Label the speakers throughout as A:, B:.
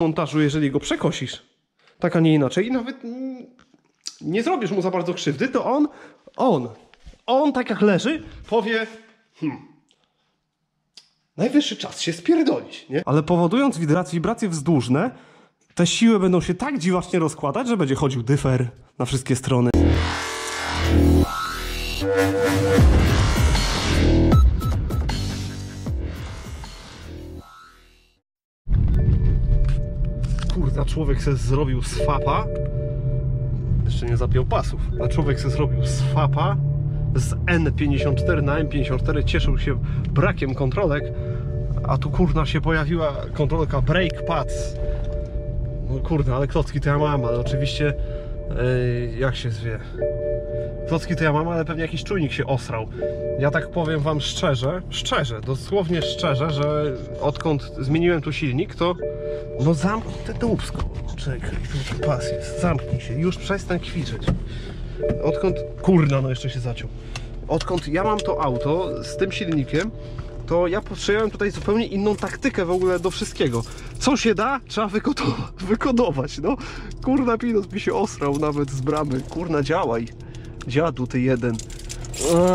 A: montażu, jeżeli go przekosisz. Tak, a nie inaczej. I nawet nie zrobisz mu za bardzo krzywdy, to on, on, on tak jak leży, powie hmm, najwyższy czas się spierdolić, nie? Ale powodując wibracje wzdłużne, te siły będą się tak dziwacznie rozkładać, że będzie chodził dyfer na wszystkie strony. Kurde, człowiek se zrobił swapa. Jeszcze nie zapiął pasów. A człowiek se zrobił swapa z N54 na M54. Cieszył się brakiem kontrolek. A tu kurna się pojawiła kontrolka Brake Pads. No kurde, ale klocki to ja mam, ale oczywiście yy, jak się zwie? Klocki to ja mam, ale pewnie jakiś czujnik się osrał. Ja tak powiem wam szczerze, szczerze, dosłownie szczerze, że odkąd zmieniłem tu silnik, to no zamknij te dupsko. Czekaj, tu pas jest. Zamknij się, już przestań kwiczeć. Odkąd, kurna, no jeszcze się zaciął. Odkąd ja mam to auto z tym silnikiem, to ja przyjąłem tutaj zupełnie inną taktykę w ogóle do wszystkiego. Co się da, trzeba wykodować, wykodować no. Kurna, pilot mi się osrał nawet z bramy. Kurna, działaj. Dziadu ty jeden.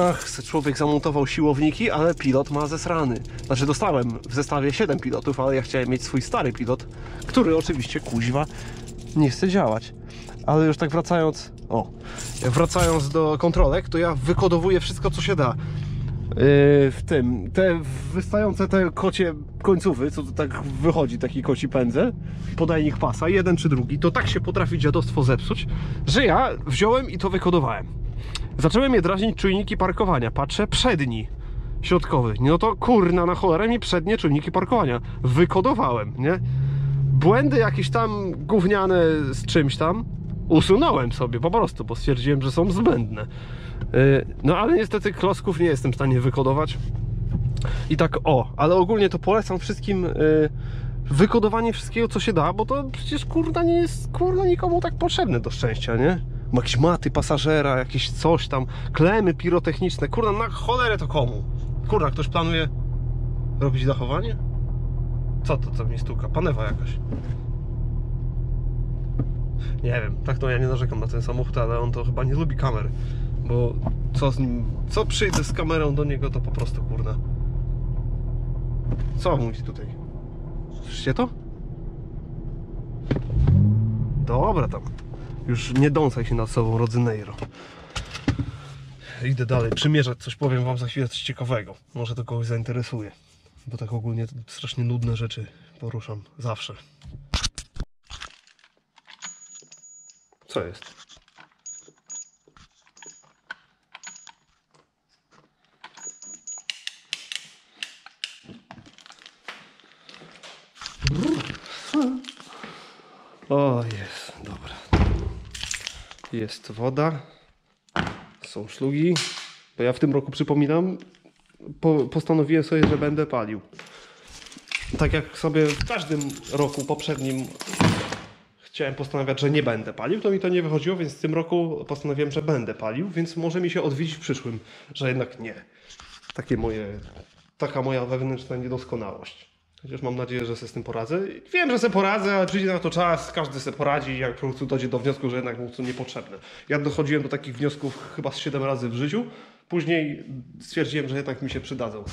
A: Ach, człowiek zamontował siłowniki, ale pilot ma zesrany. Znaczy dostałem w zestawie 7 pilotów, ale ja chciałem mieć swój stary pilot, który oczywiście kuźwa nie chce działać. Ale już tak wracając, o, wracając do kontrolek, to ja wykodowuję wszystko co się da. Yy, w tym, te wystające te kocie końcówy, co to tak wychodzi, taki koci pędzel, podajnik pasa, jeden czy drugi, to tak się potrafi dziadostwo zepsuć, że ja wziąłem i to wykodowałem. Zacząłem je drażnić czujniki parkowania. Patrzę, przedni, środkowy. No to kurna na cholerę mi przednie czujniki parkowania. Wykodowałem, nie? Błędy jakieś tam gówniane z czymś tam usunąłem sobie po prostu, bo stwierdziłem, że są zbędne. Yy, No ale niestety klocków nie jestem w stanie wykodować. I tak o, ale ogólnie to polecam wszystkim yy, wykodowanie wszystkiego co się da, bo to przecież kurna nie jest kurna nikomu tak potrzebne do szczęścia, nie? Jakieś maty pasażera, jakieś coś tam, klemy pirotechniczne, kurna na cholerę to komu? Kurna, ktoś planuje robić dachowanie? Co to co mi stuka? Panewa jakaś. Nie wiem, tak to ja nie narzekam na ten samochód, ale on to chyba nie lubi kamer. Bo co z nim, co przyjdę z kamerą do niego, to po prostu kurna. Co mówi tutaj? Słyszycie to? Dobra tam. Już nie dąsaj się nad sobą, rodzyneiro. Idę dalej, przymierzać coś, powiem wam za chwilę coś ciekawego. Może to kogoś zainteresuje. Bo tak ogólnie strasznie nudne rzeczy poruszam zawsze. Co jest? O, jest, dobra. Jest woda, są szlugi, bo ja w tym roku przypominam, po, postanowiłem sobie, że będę palił. Tak jak sobie w każdym roku poprzednim chciałem postanawiać, że nie będę palił, to mi to nie wychodziło, więc w tym roku postanowiłem, że będę palił, więc może mi się odwiedzić w przyszłym, że jednak nie. Takie moje, taka moja wewnętrzna niedoskonałość. Chociaż mam nadzieję, że sobie z tym poradzę. Wiem, że sobie poradzę, ale przyjdzie na to czas, każdy sobie poradzi, jak po prostu dojdzie do wniosku, że jednak mu to niepotrzebne. Ja dochodziłem do takich wniosków chyba z 7 razy w życiu, później stwierdziłem, że jednak mi się przydadzą.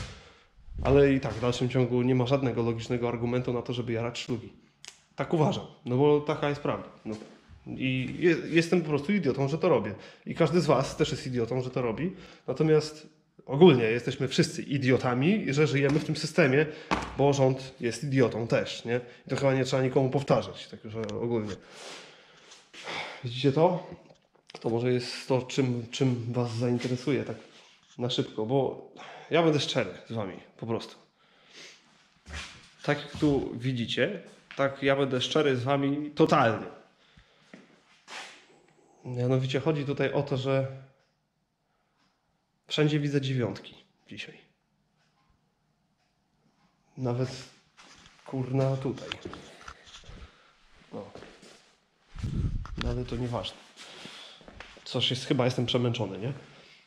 A: Ale i tak w dalszym ciągu nie ma żadnego logicznego argumentu na to, żeby jarać szlugi. Tak uważam, no bo taka jest prawda. No. I je, jestem po prostu idiotą, że to robię. I każdy z Was też jest idiotą, że to robi. Natomiast ogólnie jesteśmy wszyscy idiotami, że żyjemy w tym systemie, bo rząd jest idiotą też, nie? I to chyba nie trzeba nikomu powtarzać, tak że ogólnie. Widzicie to? To może jest to, czym, czym Was zainteresuje tak na szybko, bo ja będę szczery z Wami, po prostu. Tak jak tu widzicie, tak ja będę szczery z Wami totalnie. Mianowicie chodzi tutaj o to, że wszędzie widzę dziewiątki dzisiaj. Nawet kurna tutaj. No ale to nieważne. Coś jest, chyba jestem przemęczony, nie?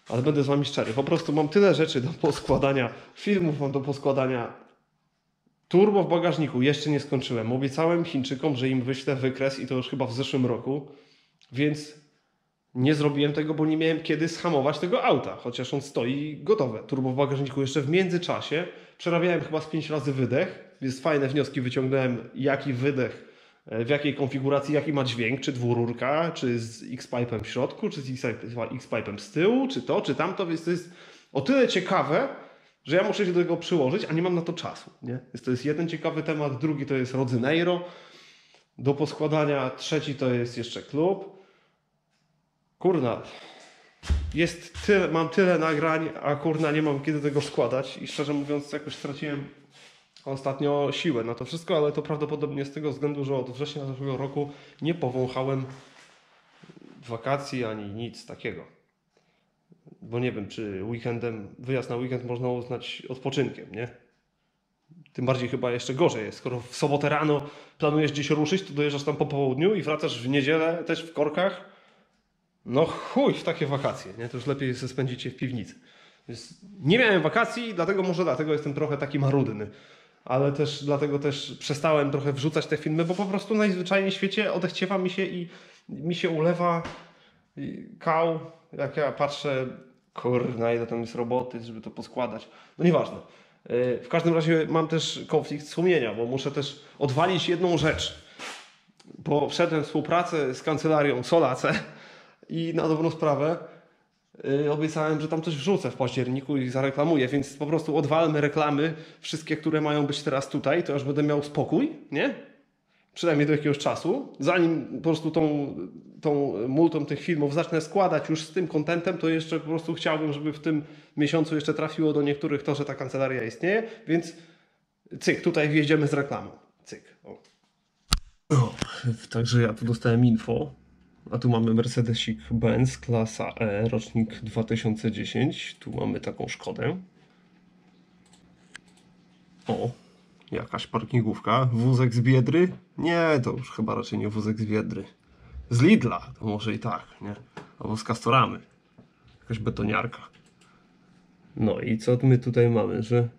A: Ale będę z wami szczery. Po prostu mam tyle rzeczy do poskładania filmów, mam do poskładania Turbo w bagażniku jeszcze nie skończyłem. Obiecałem Chińczykom, że im wyślę wykres i to już chyba w zeszłym roku, więc nie zrobiłem tego, bo nie miałem kiedy schamować tego auta, chociaż on stoi gotowe. Turbo w bagażniku jeszcze w międzyczasie przerabiałem chyba z 5 razy wydech, więc fajne wnioski wyciągnąłem, jaki wydech, e, w jakiej konfiguracji, jaki ma dźwięk, czy dwururka, czy z X-Pipe'em w środku, czy z X-Pipe'em z tyłu, czy to, czy tamto, więc to jest o tyle ciekawe, że ja muszę się do tego przyłożyć, a nie mam na to czasu. Nie? Więc to jest jeden ciekawy temat, drugi to jest Rodzyneiro do poskładania, trzeci to jest jeszcze klub. Kurna, jest tyle, mam tyle nagrań, a kurna nie mam kiedy tego składać i szczerze mówiąc jakoś straciłem ostatnio siłę na to wszystko, ale to prawdopodobnie z tego względu, że od września zeszłego roku nie powąchałem wakacji ani nic takiego. Bo nie wiem, czy weekendem, wyjazd na weekend można uznać odpoczynkiem, nie? Tym bardziej chyba jeszcze gorzej jest. Skoro w sobotę rano planujesz gdzieś ruszyć, to dojeżdżasz tam po południu i wracasz w niedzielę też w korkach. No chuj w takie wakacje, nie? To już lepiej sobie spędzić je w piwnicy. Więc nie miałem wakacji, dlatego może dlatego jestem trochę taki marudny. Ale też dlatego też przestałem trochę wrzucać te filmy, bo po prostu najzwyczajniej w świecie odechciewa mi się i mi się ulewa kał, jak ja patrzę, kurna ile tam jest roboty, żeby to poskładać. No nieważne. W każdym razie mam też konflikt sumienia, bo muszę też odwalić jedną rzecz. Bo wszedłem w współpracę z kancelarią Solace i na dobrą sprawę yy, obiecałem, że tam coś wrzucę w październiku i zareklamuję, więc po prostu odwalmy reklamy, wszystkie, które mają być teraz tutaj, to już będę miał spokój, nie? Przynajmniej do jakiegoś czasu. Zanim po prostu tą, tą multą tych filmów zacznę składać już z tym kontentem, to jeszcze po prostu chciałbym, żeby w tym miesiącu jeszcze trafiło do niektórych to, że ta kancelaria istnieje, więc cyk, tutaj wjedziemy z reklamą. Cyk. O. o także ja tu dostałem info, a tu mamy Mercedesik Benz klasa E, rocznik 2010. Tu mamy taką Szkodę. O, jakaś parkingówka. Wózek z Biedry? Nie, to już chyba raczej nie wózek z Biedry. Z Lidla, to może i tak, nie? Albo z Castoramy. Jakaś betoniarka. No i co my tutaj mamy, że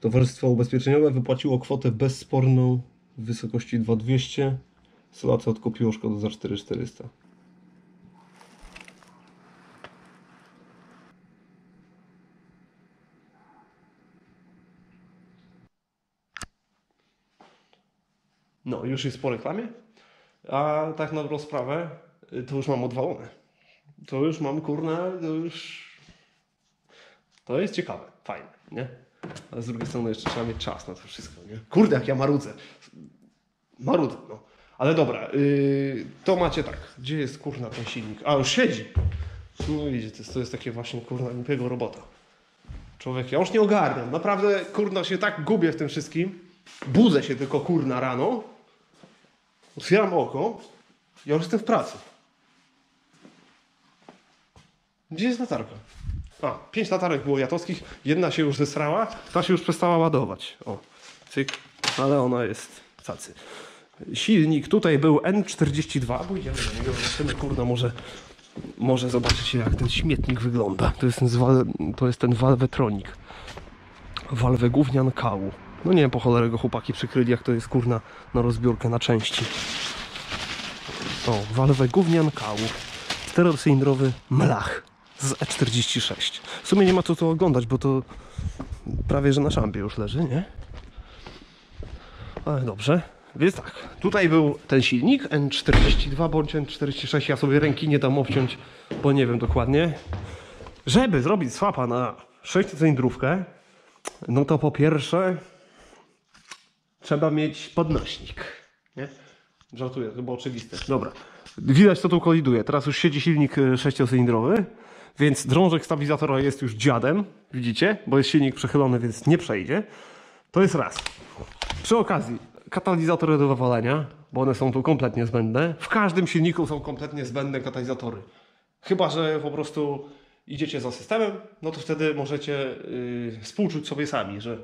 A: Towarzystwo Ubezpieczeniowe wypłaciło kwotę bezsporną w wysokości 2200 Solace odkupiło szkodę za 4400. No, już jest po reklamie. A tak na dobrą sprawę, to już mam odwalone. To już mam kurna, to już. To jest ciekawe, fajne, nie? Ale z drugiej strony jeszcze trzeba mieć czas na to wszystko, nie? Kurde, jak ja marudzę. Marudzę, no. Ale dobra, yy, to macie tak. Gdzie jest kurna ten silnik? A, już siedzi. No widzicie, to jest, to jest takie właśnie kurna głupiego robota. Człowiek, ja już nie ogarniam. Naprawdę kurna się tak gubię w tym wszystkim. Budzę się tylko kurna rano. Otwieram oko. Ja już jestem w pracy. Gdzie jest latarka? A, pięć latarek było jatowskich. Jedna się już zesrała, ta się już przestała ładować. O, cyk. Ale ona jest cacy silnik tutaj był N42, bo idziemy do niego, zobaczymy, kurna, może, może zobaczycie jak ten śmietnik wygląda. To jest ten, zwal, to jest ten Valvetronic. Valve gównian kału. No nie wiem po cholerę go chłopaki przykryli, jak to jest kurna na rozbiórkę na części. O, Valve gównian kału. Czterocylindrowy mlach z E46. W sumie nie ma co tu oglądać, bo to prawie że na szampie już leży, nie? Ale dobrze. Więc tak, tutaj był ten silnik N42 bądź N46. Ja sobie ręki nie dam obciąć, bo nie wiem dokładnie. Żeby zrobić swapa na 6-cylindrówkę, no to po pierwsze trzeba mieć podnośnik. Nie? Żartuję, to było oczywiste. Dobra, widać co tu koliduje. Teraz już siedzi silnik 6-cylindrowy, więc drążek stabilizatora jest już dziadem, widzicie? Bo jest silnik przechylony, więc nie przejdzie. To jest raz. Przy okazji, katalizatory do wywalenia, bo one są tu kompletnie zbędne. W każdym silniku są kompletnie zbędne katalizatory. Chyba, że po prostu idziecie za systemem, no to wtedy możecie yy, współczuć sobie sami, że,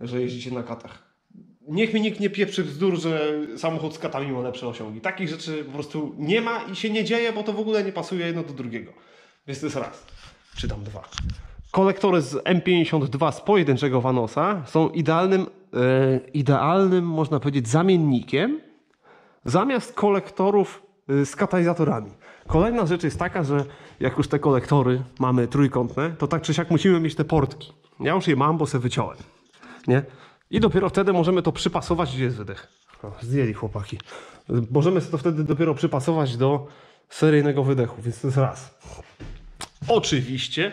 A: że jeździcie na katach. Niech mi nikt nie pieprzy bzdur, że samochód z katami ma lepsze osiągi. Takich rzeczy po prostu nie ma i się nie dzieje, bo to w ogóle nie pasuje jedno do drugiego. Więc to jest raz. Czy tam dwa. Kolektory z M52 z pojedynczego Vanosa są idealnym, e, idealnym, można powiedzieć, zamiennikiem zamiast kolektorów y, z katalizatorami. Kolejna rzecz jest taka, że jak już te kolektory mamy trójkątne, to tak czy siak musimy mieć te portki. Ja już je mam, bo se wyciąłem. Nie? I dopiero wtedy możemy to przypasować, gdzie jest wydech. O, zdjęli chłopaki. Możemy to wtedy dopiero przypasować do seryjnego wydechu, więc to jest raz. Oczywiście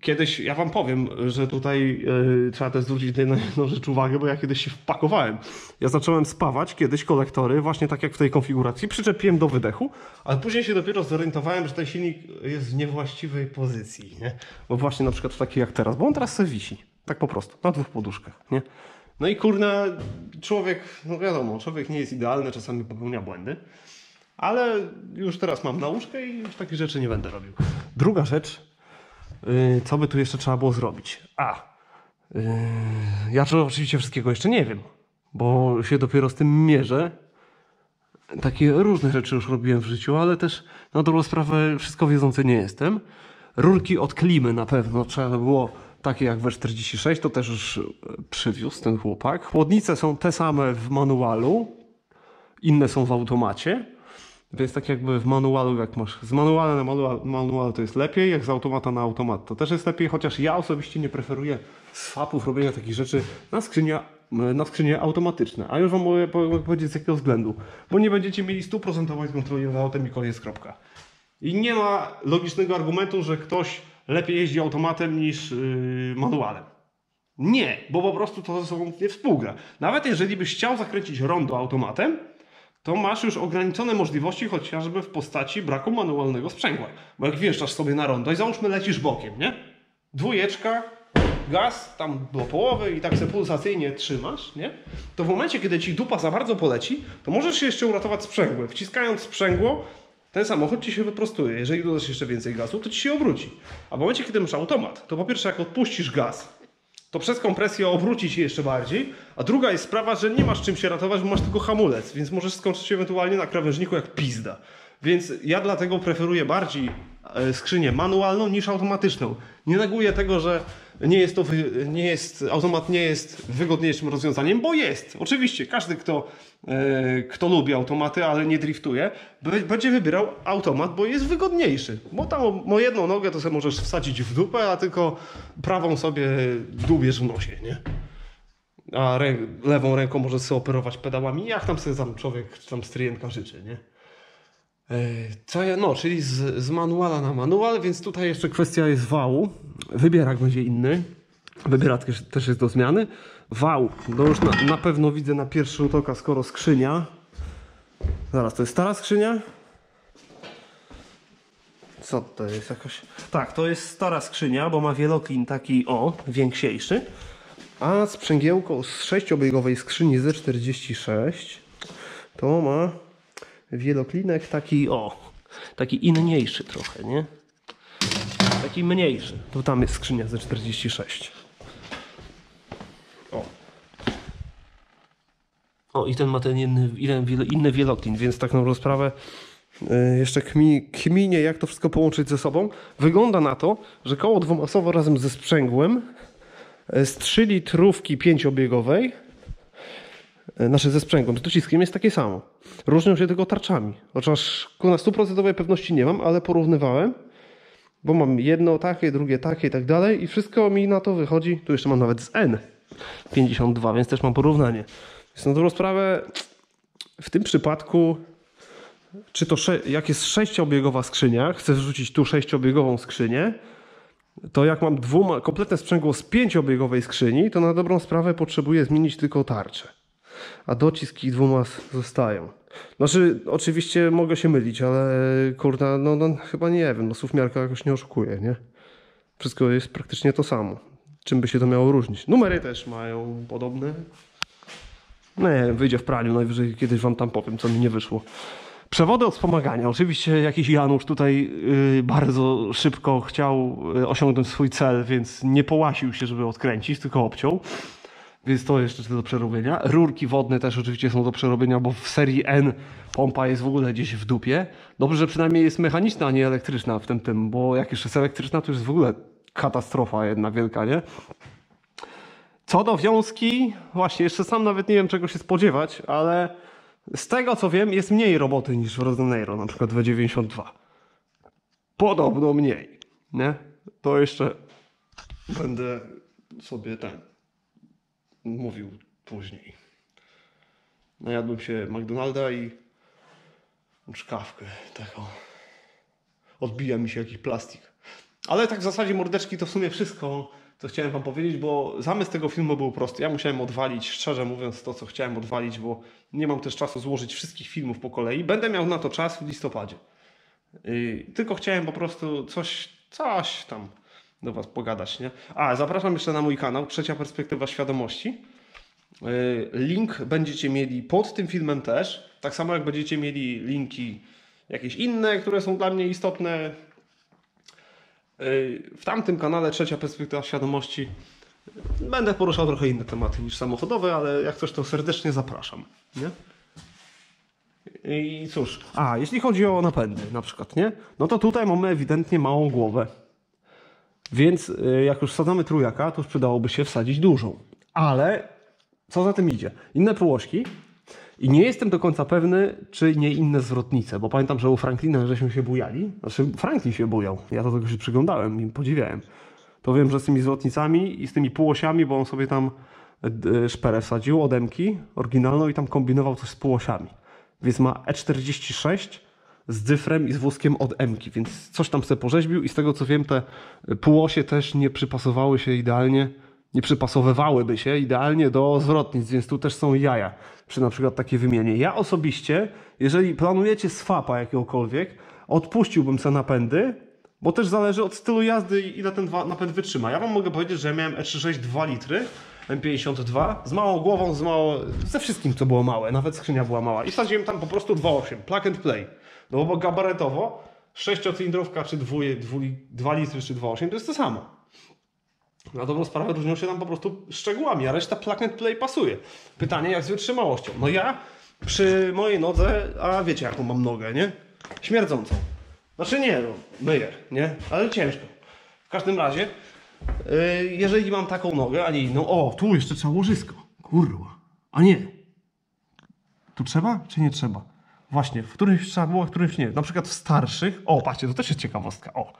A: kiedyś, ja wam powiem, że tutaj yy, trzeba też zwrócić na jedną rzecz uwagę, bo ja kiedyś się wpakowałem. Ja zacząłem spawać kiedyś kolektory, właśnie tak jak w tej konfiguracji, przyczepiłem do wydechu, ale później się dopiero zorientowałem, że ten silnik jest w niewłaściwej pozycji, nie? Bo właśnie na przykład w takiej jak teraz, bo on teraz sobie wisi, tak po prostu, na dwóch poduszkach, nie? No i kurna, człowiek, no wiadomo, człowiek nie jest idealny, czasami popełnia błędy, ale już teraz mam nauczkę i już takich rzeczy nie będę robił. Druga rzecz, co by tu jeszcze trzeba było zrobić? A, yy, ja oczywiście wszystkiego jeszcze nie wiem, bo się dopiero z tym mierzę. Takie różne rzeczy już robiłem w życiu, ale też na dobrą sprawę wszystko wiedzący nie jestem. Rurki od klimy na pewno trzeba by było takie jak W46, to też już e, przywiózł ten chłopak. Chłodnice są te same w manualu, inne są w automacie. Więc tak jakby w manualu, jak masz z manuala na manual, manual to jest lepiej, jak z automata na automat to też jest lepiej, chociaż ja osobiście nie preferuję swapów, robienia takich rzeczy na skrzynie, na skrzynie automatyczne. A już wam mogę powiedzieć z jakiego względu. Bo nie będziecie mieli stuprocentowej kontroli nad autem i koniec kropka. I nie ma logicznego argumentu, że ktoś lepiej jeździ automatem niż yy, manualem. Nie, bo po prostu to ze sobą nie współgra. Nawet jeżeli byś chciał zakręcić rondo automatem, to masz już ograniczone możliwości chociażby w postaci braku manualnego sprzęgła. Bo jak wjeżdżasz sobie na rondo i załóżmy lecisz bokiem, nie? Dwójeczka, gaz tam do połowy i tak se pulsacyjnie trzymasz, nie? To w momencie, kiedy ci dupa za bardzo poleci, to możesz się jeszcze uratować sprzęgłem. Wciskając sprzęgło, ten samochód ci się wyprostuje. Jeżeli dodasz jeszcze więcej gazu, to ci się obróci. A w momencie, kiedy masz automat, to po pierwsze, jak odpuścisz gaz, to przez kompresję obróci się jeszcze bardziej. A druga jest sprawa, że nie masz czym się ratować, bo masz tylko hamulec, więc możesz skończyć ewentualnie na krawężniku jak pizda. Więc ja dlatego preferuję bardziej e, skrzynię manualną niż automatyczną. Nie neguję tego, że nie jest to, nie jest, automat nie jest wygodniejszym rozwiązaniem, bo jest. Oczywiście, każdy, kto, e, kto lubi automaty, ale nie driftuje, będzie wybierał automat, bo jest wygodniejszy. Bo tam jedną nogę to sobie możesz wsadzić w dupę, a tylko prawą sobie dubiesz w nosie, nie? A rę lewą ręką możesz sobie operować pedałami, jak tam sobie tam człowiek, czy tam stryjenka życzy, nie? Co ja, no, czyli z, z manuala na manual, więc tutaj jeszcze kwestia jest wału. Wybierak będzie inny. Wybierak też, jest do zmiany. Wał, no już na, na pewno widzę na pierwszy rzut oka, skoro skrzynia. Zaraz, to jest stara skrzynia? Co to jest jakoś? Tak, to jest stara skrzynia, bo ma wieloklin taki, o, więksiejszy. A sprzęgiełko z sześciobiegowej skrzyni Z46 to ma wieloklinek taki, o, taki inniejszy trochę, nie? Taki mniejszy. To tam jest skrzynia ze 46. O. O, i ten ma ten inny, inny wieloklin, więc tak na sprawę y, jeszcze kmi, kminie, jak to wszystko połączyć ze sobą. Wygląda na to, że koło dwumasowo razem ze sprzęgłem y, z 3 litrówki pięciobiegowej nasze ze sprzęgłem, z dociskiem jest takie samo. Różnią się tylko tarczami. Chociaż na stuprocentowej pewności nie mam, ale porównywałem, bo mam jedno takie, drugie takie i tak dalej i wszystko mi na to wychodzi. Tu jeszcze mam nawet z N52, więc też mam porównanie. Więc na dobrą sprawę w tym przypadku czy to jak jest sześciobiegowa skrzynia, chcę wrzucić tu sześciobiegową skrzynię, to jak mam dwoma, kompletne sprzęgło z pięciobiegowej skrzyni, to na dobrą sprawę potrzebuję zmienić tylko tarczę a dociski dwoma zostają. Znaczy, oczywiście mogę się mylić, ale kurna, no, no chyba nie wiem, no słówmiarka jakoś nie oszukuje, nie? Wszystko jest praktycznie to samo. Czym by się to miało różnić? Numery też mają podobne. No nie wyjdzie w praniu, najwyżej kiedyś wam tam powiem, co mi nie wyszło. Przewody od wspomagania. Oczywiście jakiś Janusz tutaj yy, bardzo szybko chciał yy, osiągnąć swój cel, więc nie połasił się, żeby odkręcić, tylko obciął. Więc to jeszcze do przerobienia. Rurki wodne też oczywiście są do przerobienia, bo w serii N pompa jest w ogóle gdzieś w dupie. Dobrze, że przynajmniej jest mechaniczna, a nie elektryczna w tym tym, bo jak jeszcze jest elektryczna, to już jest w ogóle katastrofa jedna wielka, nie? Co do wiązki, właśnie jeszcze sam nawet nie wiem czego się spodziewać, ale z tego co wiem jest mniej roboty niż w Rodeneiro, na przykład w 92. Podobno mniej, nie? To jeszcze będę sobie ten mówił później. Najadłem się McDonalda i szkawkę taką. Odbija mi się jakiś plastik. Ale tak w zasadzie mordeczki to w sumie wszystko, co chciałem wam powiedzieć, bo zamysł tego filmu był prosty. Ja musiałem odwalić, szczerze mówiąc, to co chciałem odwalić, bo nie mam też czasu złożyć wszystkich filmów po kolei. Będę miał na to czas w listopadzie. Yy, tylko chciałem po prostu coś, coś tam do was pogadać, nie? A, zapraszam jeszcze na mój kanał, Trzecia Perspektywa Świadomości. Yy, link będziecie mieli pod tym filmem też, tak samo jak będziecie mieli linki jakieś inne, które są dla mnie istotne. Yy, w tamtym kanale Trzecia Perspektywa Świadomości będę poruszał trochę inne tematy niż samochodowe, ale jak coś to serdecznie zapraszam, nie? I cóż, a jeśli chodzi o napędy na przykład, nie? No to tutaj mamy ewidentnie małą głowę. Więc y, jak już wsadzamy trójaka, to już przydałoby się wsadzić dużą. Ale co za tym idzie? Inne półośki i nie jestem do końca pewny, czy nie inne zwrotnice, bo pamiętam, że u Franklina żeśmy się bujali. Znaczy Franklin się bujał, ja do tego się przyglądałem i podziwiałem. To wiem, że z tymi zwrotnicami i z tymi półosiami, bo on sobie tam y, szperę wsadził, odemki oryginalną i tam kombinował coś z półosiami. Więc ma E46 z dyfrem i z wózkiem od Mki, więc coś tam sobie porzeźbił i z tego co wiem te półosie też nie przypasowały się idealnie, nie przypasowywałyby się idealnie do zwrotnic, więc tu też są jaja przy na przykład takiej wymianie. Ja osobiście, jeżeli planujecie swapa jakiegokolwiek, odpuściłbym sobie napędy, bo też zależy od stylu jazdy i ile ten napęd wytrzyma. Ja wam mogę powiedzieć, że ja miałem E36 2 litry, M52 z małą głową, z mało, ze wszystkim co było małe, nawet skrzynia była mała i wsadziłem tam po prostu 2.8, plug and play. No bo gabaretowo sześciocylindrówka czy 2, 2 litry czy 2.8 to jest to samo. Na dobrą sprawę różnią się tam po prostu szczegółami, a reszta plug and play pasuje. Pytanie jak z wytrzymałością. No ja przy mojej nodze, a wiecie jaką mam nogę, nie? Śmierdzącą. Znaczy nie, no, myję, nie? Ale ciężko. W każdym razie, jeżeli mam taką nogę, a nie inną, o, tu jeszcze trzeba łożysko. Kurwa. A nie. Tu trzeba, czy nie trzeba? Właśnie, w którymś trzeba było, w którymś nie. Na przykład w starszych, o, patrzcie, to też jest ciekawostka, o.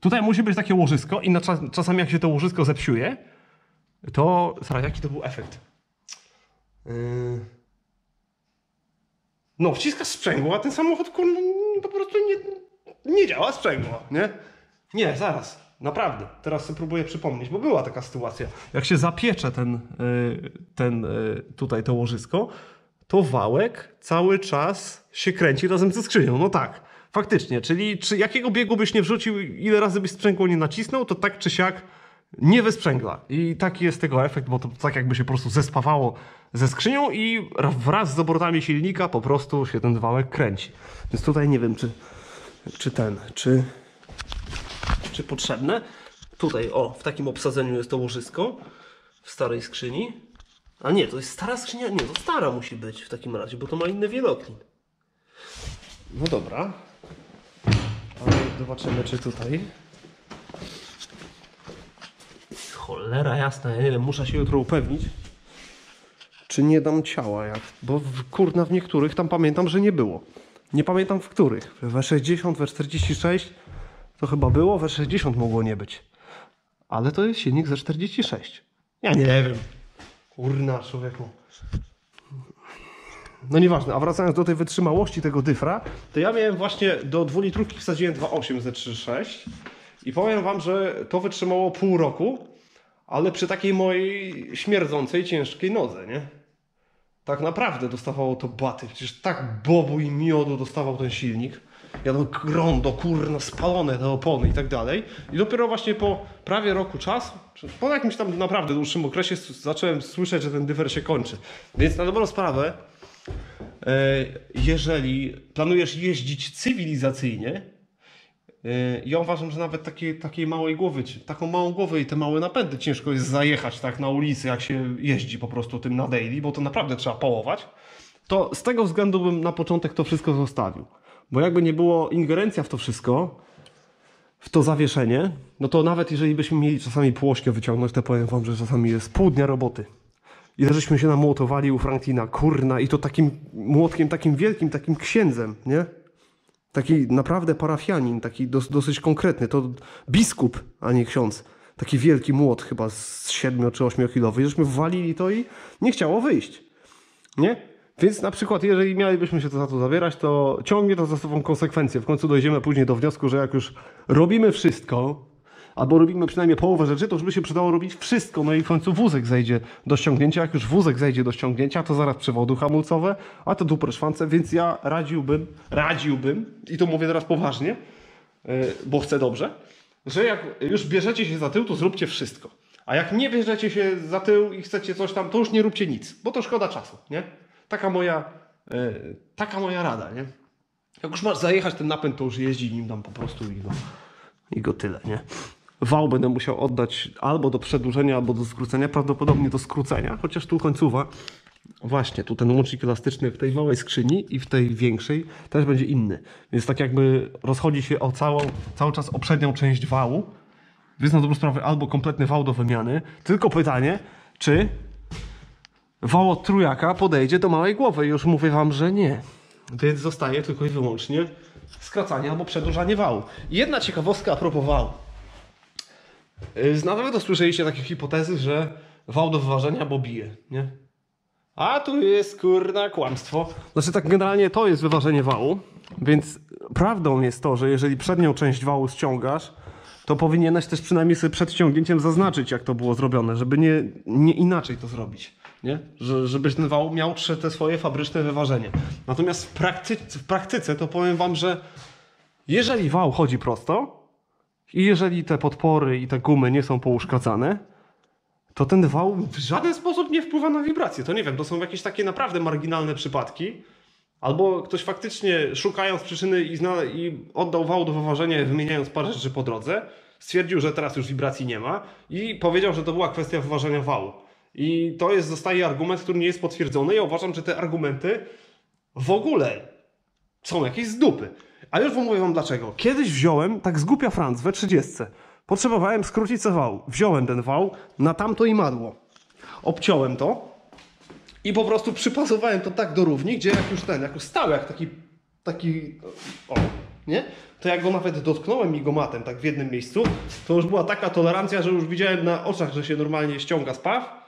A: Tutaj musi być takie łożysko i na czas, czasami jak się to łożysko zepsiuje, to, zaraz, jaki to był efekt? Yy... No, wciskasz sprzęgło, a ten samochód, kurwa, po prostu nie, nie działa sprzęgło, nie? Nie, zaraz. Naprawdę. Teraz sobie próbuję przypomnieć, bo była taka sytuacja. Jak się zapiecze ten, y, ten y, tutaj to łożysko, to wałek cały czas się kręci razem ze skrzynią. No tak, faktycznie. Czyli czy jakiego biegu byś nie wrzucił, ile razy byś sprzęgło nie nacisnął, to tak czy siak nie wysprzęgla. I taki jest tego efekt, bo to tak jakby się po prostu zespawało ze skrzynią i wraz z obrotami silnika po prostu się ten wałek kręci. Więc tutaj nie wiem, czy, czy ten, czy, potrzebne. Tutaj, o, w takim obsadzeniu jest to łożysko w starej skrzyni. A nie, to jest stara skrzynia? Nie, to stara musi być w takim razie, bo to ma inny wieloklin. No dobra. Ale zobaczymy, czy tutaj. Cholera jasna, ja nie wiem, muszę się jutro upewnić, czy nie dam ciała, jak, bo w, kurna w niektórych tam pamiętam, że nie było. Nie pamiętam w których. We 60, we 46 to chyba było, we 60 mogło nie być. Ale to jest silnik ze 46. Ja nie wiem. Kurna, człowieku. No nieważne, a wracając do tej wytrzymałości tego dyfra, to ja miałem właśnie do 2 litrówki wsadziłem 2.8 ze 3.6 i powiem wam, że to wytrzymało pół roku, ale przy takiej mojej śmierdzącej, ciężkiej nodze, nie? Tak naprawdę dostawało to baty. Przecież tak bobu i miodu dostawał ten silnik. Ja to grondo, kurno, spalone te opony i tak dalej. I dopiero właśnie po prawie roku czasu, po jakimś tam naprawdę dłuższym okresie zacząłem słyszeć, że ten dyfer się kończy. Więc na dobrą sprawę, e, jeżeli planujesz jeździć cywilizacyjnie, e, ja uważam, że nawet takiej, takiej małej głowy, taką małą głowę i te małe napędy ciężko jest zajechać tak na ulicy, jak się jeździ po prostu tym na daily, bo to naprawdę trzeba połować. To z tego względu bym na początek to wszystko zostawił. Bo jakby nie było ingerencja w to wszystko, w to zawieszenie, no to nawet jeżeli byśmy mieli czasami płośkę wyciągnąć, to powiem wam, że czasami jest pół dnia roboty. I żeśmy się namłotowali u Franklina, kurna, i to takim młotkiem, takim wielkim, takim księdzem, nie? Taki naprawdę parafianin, taki dos, dosyć konkretny. To biskup, a nie ksiądz. Taki wielki młot, chyba z 7 czy 8 kilowy. Żeśmy wwalili to i nie chciało wyjść. Nie? Więc na przykład, jeżeli mielibyśmy się to za to zabierać, to ciągnie to za sobą konsekwencje. W końcu dojdziemy później do wniosku, że jak już robimy wszystko, albo robimy przynajmniej połowę rzeczy, to już by się przydało robić wszystko. No i w końcu wózek zejdzie do ściągnięcia. Jak już wózek zejdzie do ściągnięcia, to zaraz przewody hamulcowe, a to dupre szwance, więc ja radziłbym, radziłbym, i to mówię teraz poważnie, yy, bo chcę dobrze, że jak już bierzecie się za tył, to zróbcie wszystko. A jak nie bierzecie się za tył i chcecie coś tam, to już nie róbcie nic, bo to szkoda czasu, nie? Taka moja, yy, taka moja rada, nie? Jak już masz zajechać ten napęd, to już jeździ nim tam po prostu i go, i go tyle, nie? wał będę musiał oddać albo do przedłużenia, albo do skrócenia, prawdopodobnie do skrócenia, chociaż tu końcowa, właśnie tu ten łącznik elastyczny w tej małej skrzyni i w tej większej też będzie inny. Więc tak jakby rozchodzi się o całą, cały czas o przednią część wału, więc na dobrą sprawę albo kompletny wał do wymiany, tylko pytanie, czy wał od trójaka podejdzie do małej głowy. Już mówię wam, że nie. Więc zostaje tylko i wyłącznie skracanie albo przedłużanie wału. Jedna ciekawostka a propos wału. Y, Na pewno słyszeliście takie hipotezy, że wał do wyważenia, bo bije, nie? A tu jest kurna kłamstwo. Znaczy tak generalnie to jest wyważenie wału, więc prawdą jest to, że jeżeli przednią część wału ściągasz, to powinieneś też przynajmniej sobie przed ściągnięciem zaznaczyć, jak to było zrobione, żeby nie, nie inaczej to zrobić. Nie? Że, żebyś ten wał miał te swoje fabryczne wyważenie. Natomiast w, prakty w praktyce to powiem wam, że jeżeli wał chodzi prosto, i jeżeli te podpory i te gumy nie są pouszkadzane, to ten wał w żaden sposób nie wpływa na wibrację. To nie wiem, to są jakieś takie naprawdę marginalne przypadki. Albo ktoś faktycznie szukając przyczyny i, zna, i oddał wał do wyważenia, wymieniając parę rzeczy po drodze, stwierdził, że teraz już wibracji nie ma i powiedział, że to była kwestia wyważenia wału. I to jest, zostaje argument, który nie jest potwierdzony. Ja uważam, że te argumenty w ogóle są jakieś z dupy. A już mówię wam dlaczego. Kiedyś wziąłem, tak z głupia Franc, we 30. Potrzebowałem skrócić wał. Wziąłem ten wał na tamto i madło. Obciąłem to i po prostu przypasowałem to tak do równi, gdzie jak już ten, jak już stał jak taki, taki, o, nie? To jak go nawet dotknąłem migomatem tak w jednym miejscu, to już była taka tolerancja, że już widziałem na oczach, że się normalnie ściąga spaw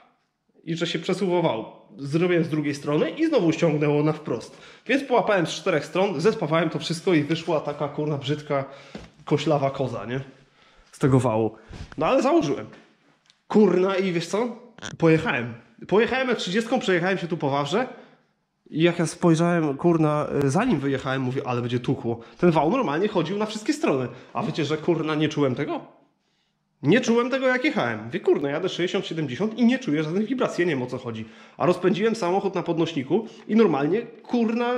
A: i że się przesuwał. Zrobiłem z drugiej strony i znowu ściągnęło na wprost. Więc połapałem z czterech stron, zespawałem to wszystko i wyszła taka kurna brzydka, koślawa koza, nie? Z tego wału. No ale założyłem. Kurna i wiesz co? Pojechałem. Pojechałem jak 30, przejechałem się tu po Wawrze i jak ja spojrzałem, kurna, zanim wyjechałem, mówię, ale będzie tukło. Ten wał normalnie chodził na wszystkie strony. A wiecie, że kurna nie czułem tego? Nie czułem tego jak jechałem. Wie kurna, jadę 60-70 i nie czuję żadnych wibracji, ja nie wiem o co chodzi. A rozpędziłem samochód na podnośniku i normalnie, kurna,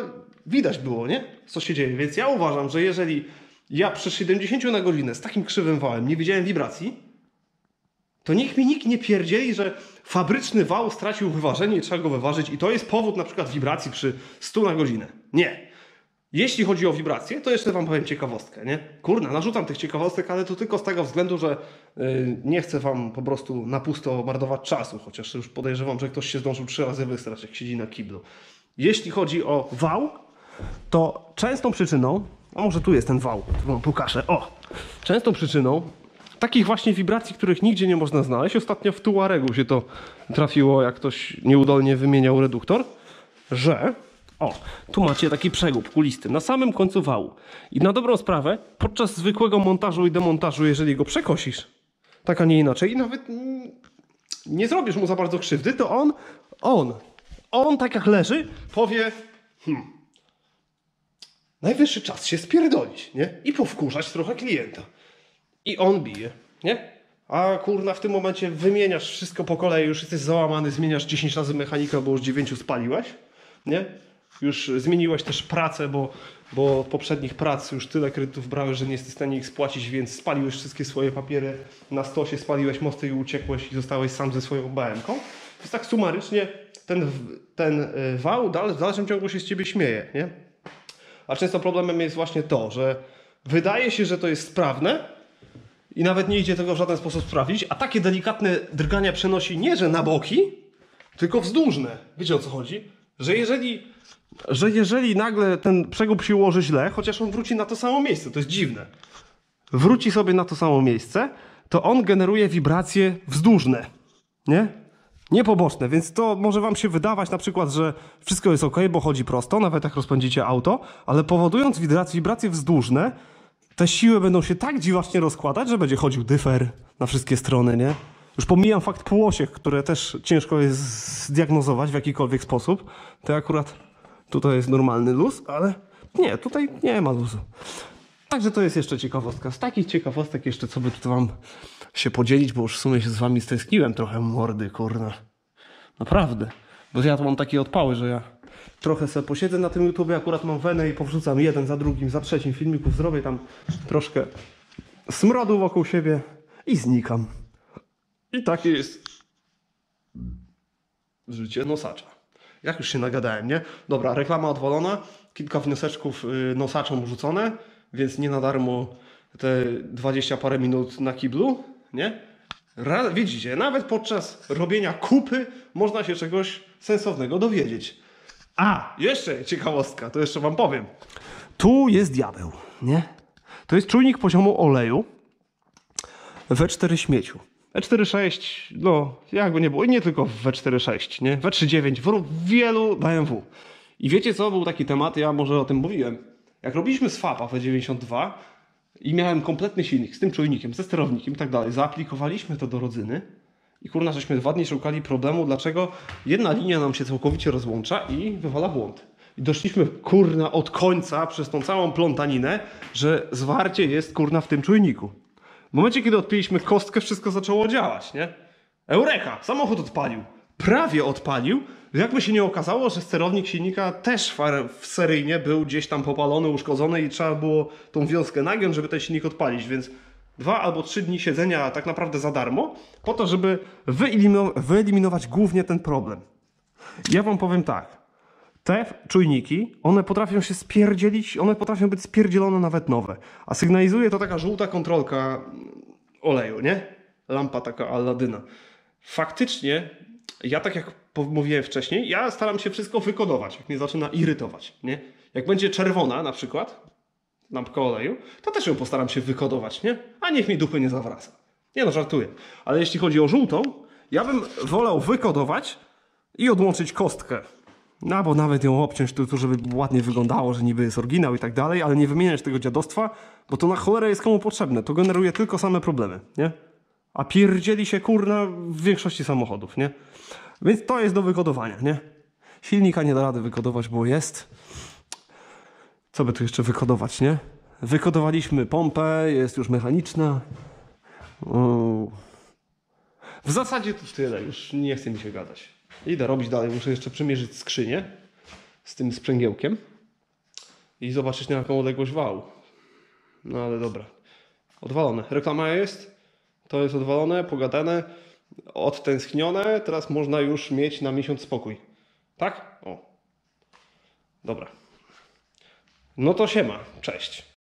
A: widać było, nie? Co się dzieje. Więc ja uważam, że jeżeli ja przy 70 na godzinę z takim krzywym wałem nie widziałem wibracji, to niech mi nikt nie pierdzieli, że fabryczny wał stracił wyważenie i trzeba go wyważyć i to jest powód na przykład wibracji przy 100 na godzinę. Nie. Jeśli chodzi o wibracje, to jeszcze wam powiem ciekawostkę, nie? Kurna, narzucam tych ciekawostek, ale to tylko z tego względu, że yy, nie chcę wam po prostu na pusto marnować czasu, chociaż już podejrzewam, że ktoś się zdążył trzy razy wystrać, jak siedzi na kiblu. Jeśli chodzi o wał, to częstą przyczyną, a może tu jest ten wał, to wam pokażę, o! Częstą przyczyną takich właśnie wibracji, których nigdzie nie można znaleźć, ostatnio w Tuaregu się to trafiło, jak ktoś nieudolnie wymieniał reduktor, że o, tu macie taki przegub kulisty na samym końcu wału. I na dobrą sprawę, podczas zwykłego montażu i demontażu, jeżeli go przekosisz, tak a nie inaczej, i nawet nie zrobisz mu za bardzo krzywdy, to on, on, on tak jak leży, powie, hmm, najwyższy czas się spierdolić, nie? I powkurzać trochę klienta. I on bije, nie? A kurna, w tym momencie wymieniasz wszystko po kolei, już jesteś załamany, zmieniasz 10 razy mechanika, bo już 9 spaliłeś, nie? Już zmieniłeś też pracę, bo, bo poprzednich prac już tyle kredytów brałeś, że nie jesteś w stanie ich spłacić, więc spaliłeś wszystkie swoje papiery na stosie, spaliłeś mosty i uciekłeś i zostałeś sam ze swoją BM-ką. Więc tak sumarycznie ten, ten wał w dalszym ciągu się z ciebie śmieje, nie? A często problemem jest właśnie to, że wydaje się, że to jest sprawne, i nawet nie idzie tego w żaden sposób sprawdzić, a takie delikatne drgania przenosi nie, że na boki, tylko wzdłużne. Wiecie o co chodzi? Że jeżeli, że jeżeli nagle ten przegub się ułoży źle, chociaż on wróci na to samo miejsce, to jest dziwne. Wróci sobie na to samo miejsce, to on generuje wibracje wzdłużne, nie? Nie poboczne, więc to może wam się wydawać na przykład, że wszystko jest ok, bo chodzi prosto, nawet jak rozpędzicie auto, ale powodując wibracje, wibracje wzdłużne, te siły będą się tak dziwacznie rozkładać, że będzie chodził dyfer na wszystkie strony, nie? Już pomijam fakt półosiek, które też ciężko jest zdiagnozować w jakikolwiek sposób. To akurat tutaj jest normalny luz, ale nie, tutaj nie ma luzu. Także to jest jeszcze ciekawostka. Z takich ciekawostek jeszcze co by tu wam się podzielić, bo już w sumie się z wami stęskniłem trochę mordy, kurna. Naprawdę. Bo ja tu mam takie odpały, że ja trochę sobie posiedzę na tym YouTubie, akurat mam wenę i powrzucam jeden za drugim, za trzecim filmików, zrobię tam troszkę smrodu wokół siebie i znikam. I takie jest życie nosacza. Jak już się nagadałem, nie? Dobra, reklama odwalona, kilka wnioseczków y, nosaczom rzucone, więc nie na darmo te 20 parę minut na kiblu, nie? Ra widzicie, nawet podczas robienia kupy można się czegoś sensownego dowiedzieć. A, jeszcze ciekawostka, to jeszcze wam powiem. Tu jest diabeł, nie? To jest czujnik poziomu oleju w E4 śmieciu. E46, no jakby nie było, i nie tylko w E46, nie? W E39, w wielu BMW. I wiecie co, był taki temat, ja może o tym mówiłem. Jak robiliśmy swapa w E92 i miałem kompletny silnik z tym czujnikiem, ze sterownikiem i tak dalej, zaaplikowaliśmy to do rodzyny i kurna, żeśmy dwa dni szukali problemu, dlaczego jedna linia nam się całkowicie rozłącza i wywala błąd. I doszliśmy kurna od końca przez tą całą plątaninę, że zwarcie jest kurna w tym czujniku. W momencie, kiedy odpiliśmy kostkę, wszystko zaczęło działać, nie? Eureka! Samochód odpalił. Prawie odpalił. Jakby się nie okazało, że sterownik silnika też w seryjnie był gdzieś tam popalony, uszkodzony i trzeba było tą wiązkę nagiąć, żeby ten silnik odpalić, więc dwa albo trzy dni siedzenia tak naprawdę za darmo, po to, żeby wyelimino- wyeliminować głównie ten problem. Ja wam powiem tak. Te czujniki, one potrafią się spierdzielić, one potrafią być spierdzielone nawet nowe. A sygnalizuje to taka żółta kontrolka oleju, nie? Lampa taka Aladyna. Faktycznie, ja tak jak mówiłem wcześniej, ja staram się wszystko wykodować, jak mnie zaczyna irytować, nie? Jak będzie czerwona na przykład, lampka oleju, to też ją postaram się wykodować, nie? A niech mi dupy nie zawraca. Nie no, żartuję. Ale jeśli chodzi o żółtą, ja bym wolał wykodować i odłączyć kostkę. No, albo nawet ją obciąć tu, tu, żeby ładnie wyglądało, że niby jest oryginał i tak dalej, ale nie wymieniać tego dziadostwa, bo to na cholerę jest komu potrzebne. To generuje tylko same problemy, nie? A pierdzieli się kurna w większości samochodów, nie? Więc to jest do wykodowania, nie? Silnika nie da rady wykodować, bo jest. Co by tu jeszcze wykodować, nie? Wykodowaliśmy pompę, jest już mechaniczna. O. W zasadzie to tyle, już nie chce mi się gadać. Idę robić dalej, muszę jeszcze przymierzyć skrzynię z tym sprzęgiełkiem i zobaczyć na jaką odległość wału. No ale dobra. Odwalone. Reklama jest, to jest odwalone, pogadane, odtęsknione, teraz można już mieć na miesiąc spokój. Tak? O. Dobra. No to siema, cześć.